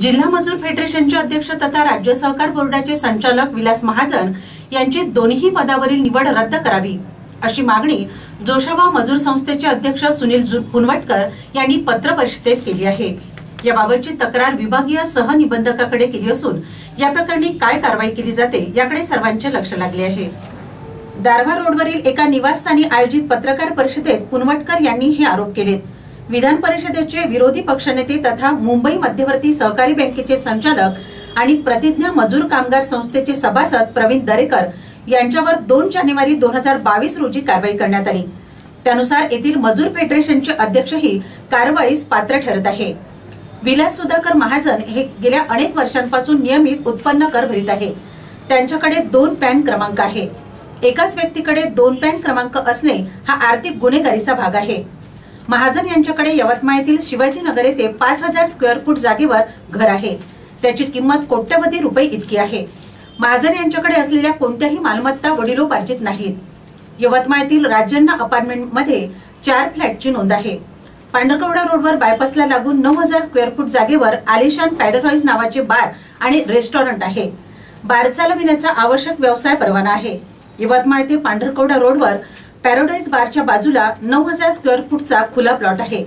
जिल्हा मजूर फेडरेशनचे अध्यक्ष तथा राज्य सहकार बोर्डाचे संचालक विलास महाजन यांची दोन्ही पदावरील निवड रद्द करावी अशी मागणी जोशाबा मजूर संस्थेचे अध्यक्ष सुनील पुनवटकर यांनी पत्र परिषदेत केली आहे. याबाबतची तक्रार विभागीय सहनिबंधकाकडे केली असून या प्रकरणी काय कारवाई केली जाते याकडे सर्वांचे लक्ष लागले आहे. दारव्हा रोडवरील एका निवासस्थानी आयोजित पत्रकार परिषदेत पुनवटकर यांनी हे आरोप केलेत. विधान परिषदेचे विरोधी पक्षनेते तथा मुंबई मध्यवर्ती सहकारी बँकेचे संचालक आणि प्रतिज्ञा मजूर कामगार संस्थेचे सभासद प्रवीण दरेकर यांच्यावर दोन जानेवारी दोन हजार बावीस रोजी कारवाई करण्यात आली. त्यानुसार येथील मजूर फेडरेशनचे अध्यक्षही कारवाईस पात्र ठरत आहे. विलास सुधाकर महाजन हे गेल्या अनेक वर्षांपासून नियमित उत्पन्न कर भरीत आहे. त्यांच्याकडे दोन पॅन क्रमांक आहे. एकाच व्यक्तीकडे दोन पॅन क्रमांक असणे हा आर्थिक गुन्हेगारीचा भाग आहे. महाजन यांच्याकडे यवतमाळ येथील शिवाजीनगर येथे पाच हजार स्क्वेअर फूट जागेवर घर आहे. त्याची किंमत कोट्यवधी रुपये इतकी आहे. महाजन यांच्याकडे असलेल्या कोणत्याही मालमत्ता वडिलोपार्जित नाहीत. यवतमाळतील राजन्ना अपार्टमेंटमध्ये चार फ्लॅटची नोंद आहे. पांढरकवडा रोडवर बायपासला लागून नऊ हजार स्क्वेअर फूट जागेवर आलिशान पॅडरॉईज नावाचे बार आणि रेस्टॉरंट आहे. बार चालविण्याचा आवश्यक व्यवसाय परवाना आहे. यवतमाळ ते पांढरकवडा रोडवर पॅरोडाईज बारच्या बाजूला नऊ हजार स्क्वेअर फूटचा खुला प्लॉट आहे.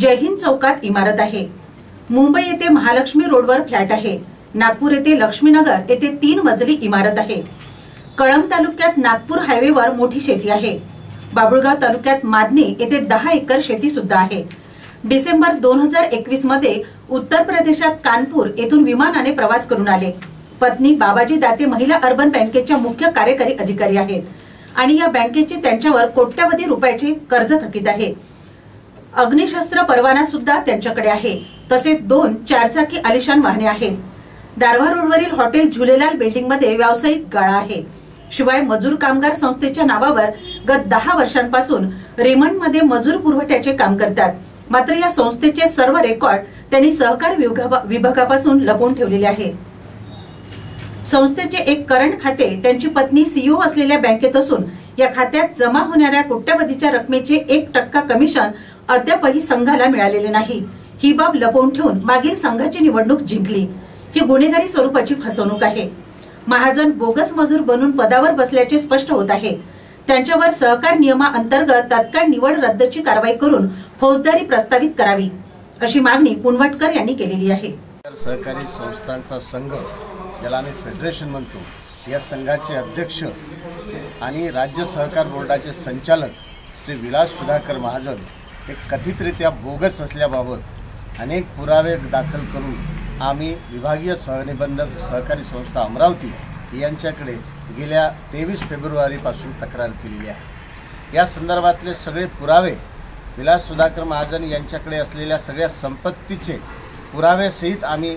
जयहिंद चौकात इमारत आहे. मुंबई येथे महालक्ष्मी रोडवर फ्लॅट आहे. नागपूर येथे लक्ष्मीनगर येथे तीन मजली इमारत आहे. कळंब तालुक्यात नागपूर हायवेवर मोठी शेती आहे. बाबुळगाव तालुक्यात मादनी येथे दहा एकर शेती सुद्धा आहे. डिसेंबर दोन हजार एकवीसमध्ये उत्तर प्रदेशात कानपूर येथून विमानाने प्रवास करून आले. पत्नी बाबाजी दाते महिला अर्बन बँकेच्या मुख्य कार्यकारी अधिकारी आहेत. आणि या बँकेचे त्यांच्यावर कोट्यवधी रुपयाचे कर्ज थकीत आहे. अग्निशस्त्र परवाना सुद्धा त्यांच्याकडे आहे. तसेच दोन चारचाकी आलिशान वाहने आहेत. दारव्हा रोडवरील हॉटेल झुलेलाल बिल्डिंगमध्ये व्यावसायिक गाळा आहे. शिवाय मजूर कामगार संस्थेच्या नावावर गत दहा वर्षांपासून रेमंडमध्ये मजूर पुरवठ्याचे काम करतात. मात्र या संस्थेचे सर्व रेकॉर्ड त्यांनी सहकार विभागा- विभागापासून लपवून ठेवलेले आहे संस्थेचे एक करंट खाते त्यांची पत्नी सीईओ असलेल्या बँकेत असून या खात्यात जमा होणाऱ्या कोट्यवधीच्या रकमेचे एक टक्का कमिशन अद्यापही संघाला मिळालेले नाही. ही बाब लपवून ठेवून मागील संघाची निवडणूक जिंकली. ही गुन्हेगारी स्वरूपाची फसवणूक आहे. महाजन बोगस मजूर बनून पदावर बसल्याचे स्पष्ट होत आहे. त्यांच्यावर सहकार नियमाअंतर्गत तत्काळ निवड रद्दची कारवाई करून फौजदारी प्रस्तावित करावी अशी मागणी पुनवटकर यांनी केलेली आहे. सहकारी संस्थांचा संघ ज्याला आम्ही फेडरेशन म्हणतो या संघाचे अध्यक्ष आणि राज्य सहकार बोर्डाचे संचालक श्री विलास सुधाकर महाजन हे कथितरित्या बोगस असल्याबाबत अनेक पुरावे दाखल करून आम्ही विभागीय सहनिबंधक सहकारी संस्था अमरावती यांच्याकडे गेल्या तेवीस फेब्रुवारीपासून तक्रार केलेली आहे. या संदर्भातले सगळे पुरावे विलास सुधाकर महाजन यांच्याकडे असलेल्या सगळ्या संपत्तीचे पुराव्यासहित आम्ही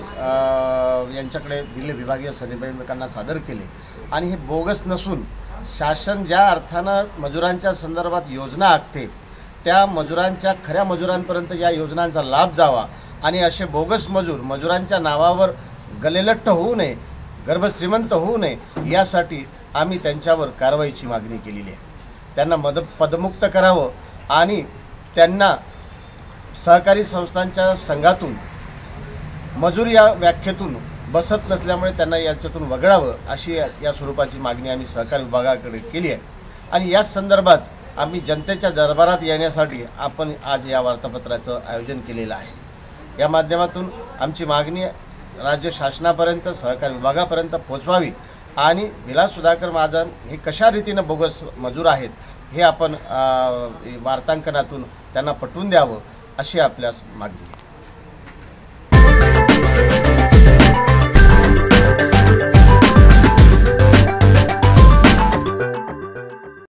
यांच्याकडे दिले विभागीय संनिबंधकांना सादर केले. आणि हे बोगस नसून शासन ज्या अर्थानं मजुरांच्या संदर्भात योजना आखते त्या मजुरांच्या खऱ्या मजुरांपर्यंत या योजनांचा लाभ जावा आणि असे बोगस मजूर मजुरांच्या नावावर गलेलट्ट होऊ नये गर्भश्रीमंत होऊ नये यासाठी आम्ही त्यांच्यावर कारवाईची मागणी केलेली आहे. त्यांना मद पदमुक्त करावं आणि त्यांना सहकारी संस्थांच्या संघातून मजूर या व्याख्येतून बसत नसल्यामुळे त्यांना याच्यातून वगळावं अशी या स्वरूपाची मागणी आम्ही सहकार विभागाकडे केली आहे. आणि याच संदर्भात आम्ही जनतेच्या दरबारात येण्यासाठी आपण आज या वार्तापत्राचं आयोजन केलेलं आहे. या माध्यमातून आमची मागणी राज्य शासनापर्यंत सहकार विभागापर्यंत पोचवावी आणि विलास सुधाकर महाजन हे कशा रीतीनं बोगस मजूर आहेत हे आपण वार्तांकनातून त्यांना पटवून द्यावं अशी आपल्यास मागणी आहे.